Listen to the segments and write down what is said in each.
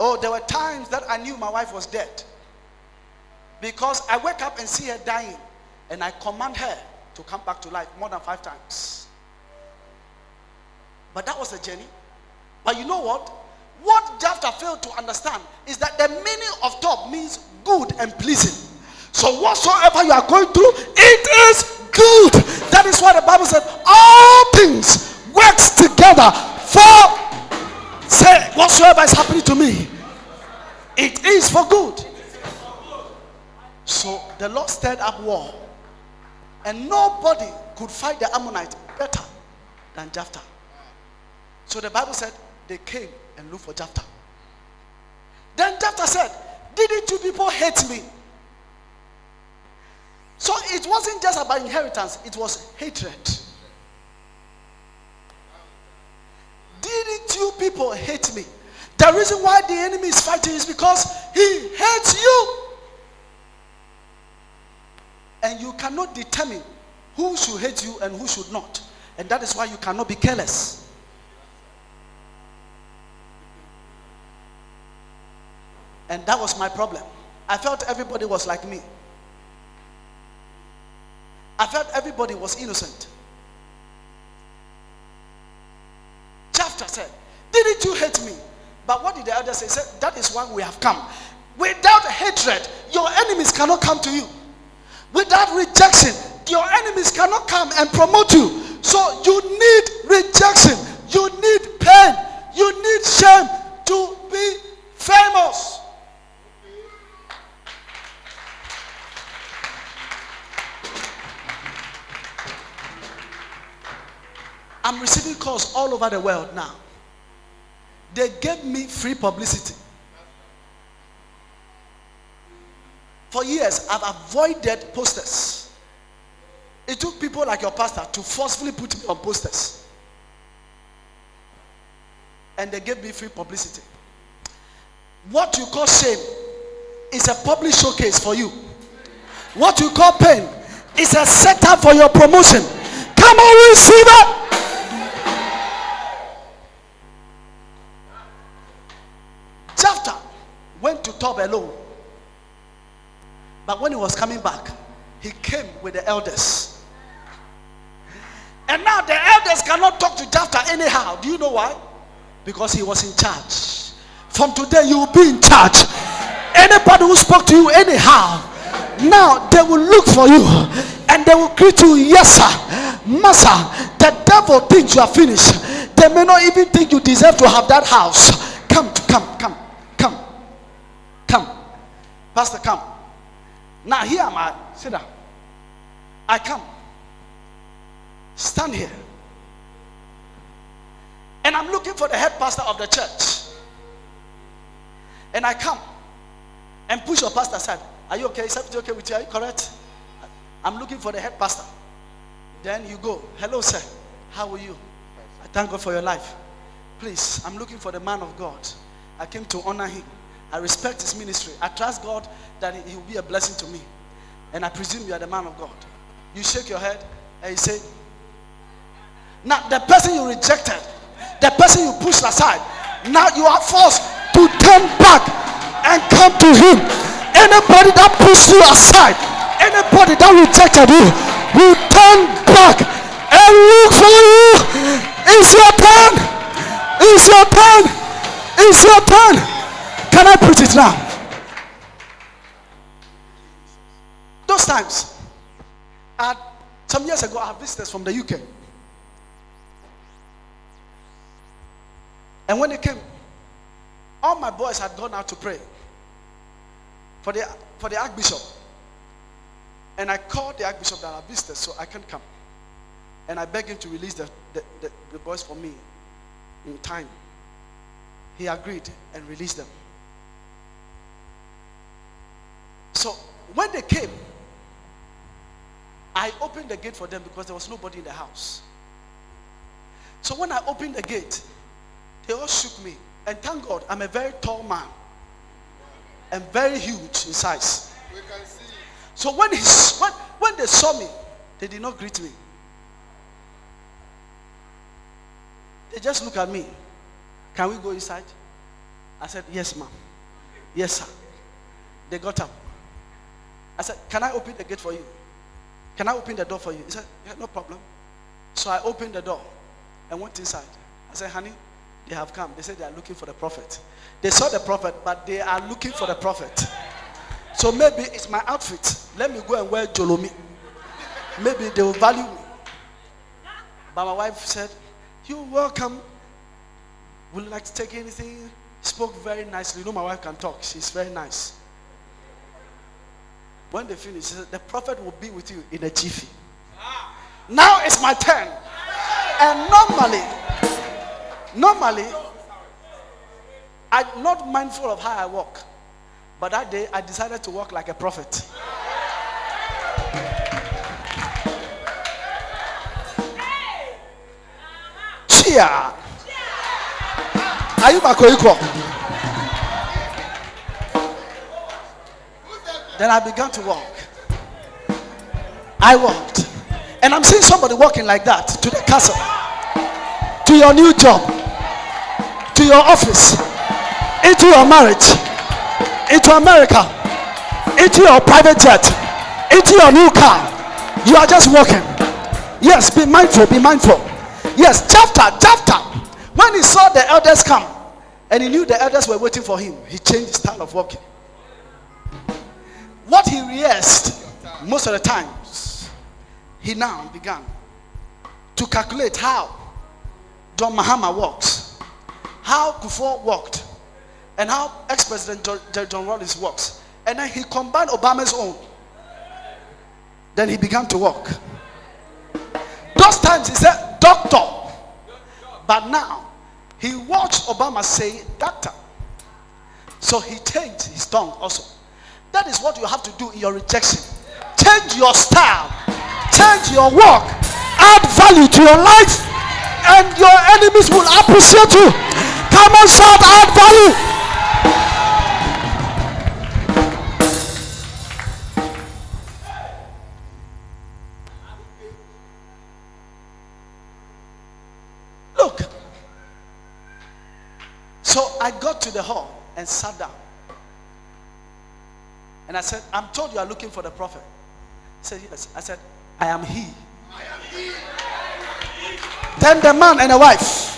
Oh, there were times that I knew my wife was dead. Because I wake up and see her dying, and I command her to come back to life more than five times. But that was a journey. But you know what? What Jephthah failed to understand is that the meaning of Tob means good and pleasing. So whatsoever you are going through, it is good. That is why the Bible said all things works together for say whatsoever is happening to me, it is for good. So the Lord stirred up war, and nobody could fight the Ammonite better than Jephthah. So the Bible said they came and looked for Jephthah. Then Jephthah said, Didn't you people hate me? So it wasn't just about inheritance, it was hatred. Didn't you people hate me? The reason why the enemy is fighting is because he hates you. And you cannot determine who should hate you and who should not. And that is why you cannot be careless. And that was my problem. I felt everybody was like me. I felt everybody was innocent. Jephthah said, Didn't you hate me? But what did the elder say? He said, That is why we have come. Without hatred, your enemies cannot come to you. Without rejection, your enemies cannot come and promote you. So you need rejection, you need pain, you need shame to be famous. I'm receiving calls all over the world now. They gave me free publicity. For years, I've avoided posters. It took people like your pastor to forcefully put me on posters. And they gave me free publicity. What you call shame is a public showcase for you. What you call pain is a setup for your promotion. Come on, receive it. Tob alone. But when he was coming back, he came with the elders. And now the elders cannot talk to Jephthah anyhow. Do you know why? Because he was in charge. From today, you will be in charge. Anybody who spoke to you anyhow, now they will look for you and they will greet you, yes, sir, master. The devil thinks you are finished. They may not even think you deserve to have that house. Come, come, come, Pastor, come. Now here am I. Sit down. I come. Stand here. And I'm looking for the head pastor of the church. And I come and push your pastor aside. Are you okay? Is everything okay with you? Are you correct? I'm looking for the head pastor. Then you go. Hello, sir. How are you? I thank God for your life. Please, I'm looking for the man of God. I came to honor him. I respect his ministry. I trust God that he will be a blessing to me. And I presume you are the man of God. You shake your head and you say, Now, the person you rejected, the person you pushed aside, now you are forced to turn back and come to him. Anybody that pushed you aside, anybody that rejected you, will turn back and look for you. It's your turn. It's your turn. It's your turn. Can I preach it now? Those times, I some years ago, I had visitors from the UK. And when they came, all my boys had gone out to pray for the, for the Archbishop. And I called the Archbishop that are visitors, so I can come. And I begged him to release the, the, the, the boys for me in time. He agreed and released them. So when they came, I opened the gate for them because there was nobody in the house. So when I opened the gate, they all shook me. And thank God, I'm a very tall man and very huge in size. So when, he, when, when they saw me, they did not greet me. They just look at me. Can we go inside? I said, Yes, ma'am. Yes, sir. They got up. I said, Can I open the gate for you? Can I open the door for you? He said, Yeah, no problem. So I opened the door and went inside. I said, Honey, they have come. They said they are looking for the prophet. They saw the prophet, but they are looking for the prophet. So maybe it's my outfit. Let me go and wear jolomi. Maybe they will value me. But my wife said, You're welcome. Would you like to take anything? Spoke very nicely. You know, my wife can talk. She's very nice. When they finish, The prophet will be with you in a jiffy. Now it's my turn. And normally, normally, I'm not mindful of how I walk. But that day, I decided to walk like a prophet. Cheer. Are you Makoiko? Then I began to walk. I walked. And I'm seeing somebody walking like that to the castle, to your new job, to your office, into your marriage, into America, into your private jet, into your new car. You are just walking. Yes, be mindful, be mindful. Yes, Jephthah, Jephthah, when he saw the elders come and he knew the elders were waiting for him, he changed his style of walking. What he rehearsed most of the times, he now began to calculate how John Mahama walks, how Kufuor walked, and how ex-president John, Rawlings walks. And then he combined Obama's own. Then he began to walk. Those times he said, doctor. But now he watched Obama say, doctor. So he changed his tongue also. That is what you have to do in your rejection. Change your style, change your walk, add value to your life, and your enemies will appreciate you. Come on, shout, add value. Look. So I got to the hall and sat down. And I said, I'm told you are looking for the prophet. He said, Yes. I said, I am he. I am he. Then the man and the wife.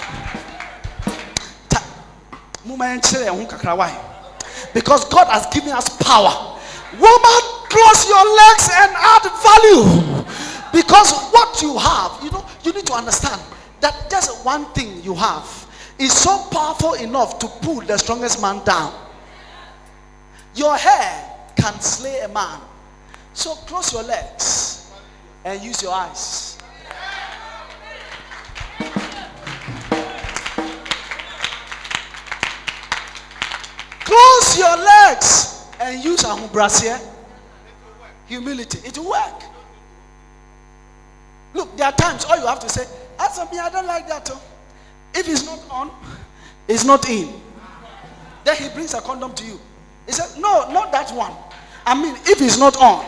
Because God has given us power. Woman, close your legs and add value. Because what you have, you know, you need to understand that just one thing you have is so powerful enough to pull the strongest man down. Your hair can slay a man. So close your legs and use your eyes. Close your legs and use a humbrasia. Humility. It will work. Look, there are times all you have to say, as for me, I don't like that. Oh. If it's not on, it's not in. Then he brings a condom to you. He said, No, not that one. I mean, if it's not on,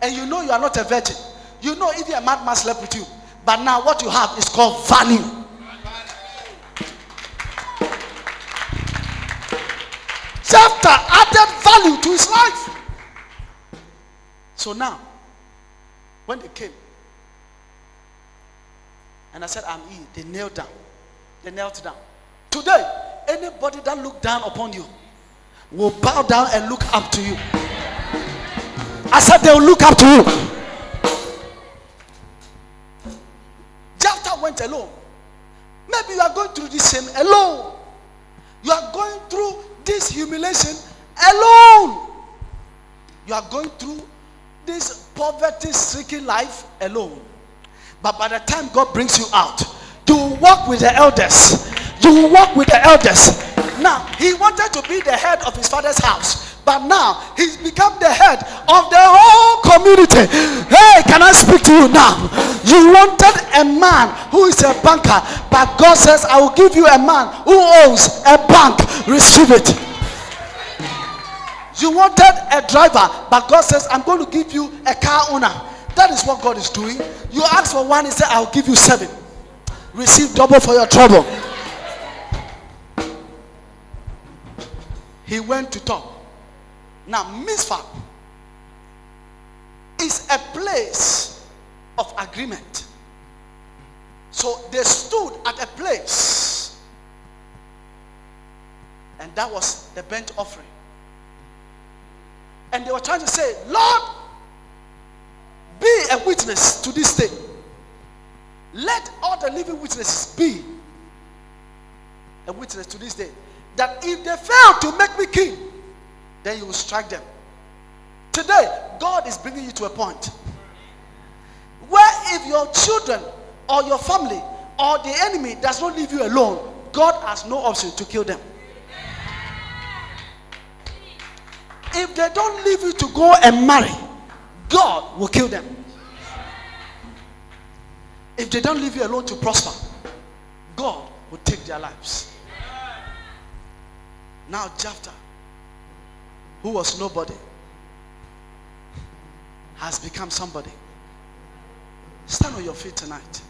and you know you are not a virgin, you know if a madman slept with you, but now what you have is called value. Jephthah added value to his life. So now, when they came, and I said, I'm he, they knelt down. They knelt down. Today, anybody that look down upon you will bow down and look up to you. I said they will look up to you. Jephthah went alone. Maybe you are going through this same alone. You are going through this humiliation alone. You are going through this poverty stricken life alone. But by the time God brings you out, you walk with the elders. You walk with the elders. Now, he wanted to be the head of his father's house. But now he's become the head of the whole community. Hey, can I speak to you now? You wanted a man who is a banker, but God says, I will give you a man who owns a bank. Receive it. You wanted a driver, but God says, I'm going to give you a car owner. That is what God is doing. You ask for one, He said, I'll give you seven. Receive double for your trouble. he went to talk. Now, Mizpah is a place of agreement. So they stood at a place, and that was the burnt offering. And they were trying to say, Lord, be a witness to this thing. Let all the living witnesses be a witness to this day. That if they fail to make me king, then you will strike them. Today, God is bringing you to a point where if your children or your family or the enemy does not leave you alone, God has no option to kill them. If they don't leave you to go and marry, God will kill them. If they don't leave you alone to prosper, God will take their lives. Now, Jephthah, who was nobody, has become somebody. Stand on your feet tonight.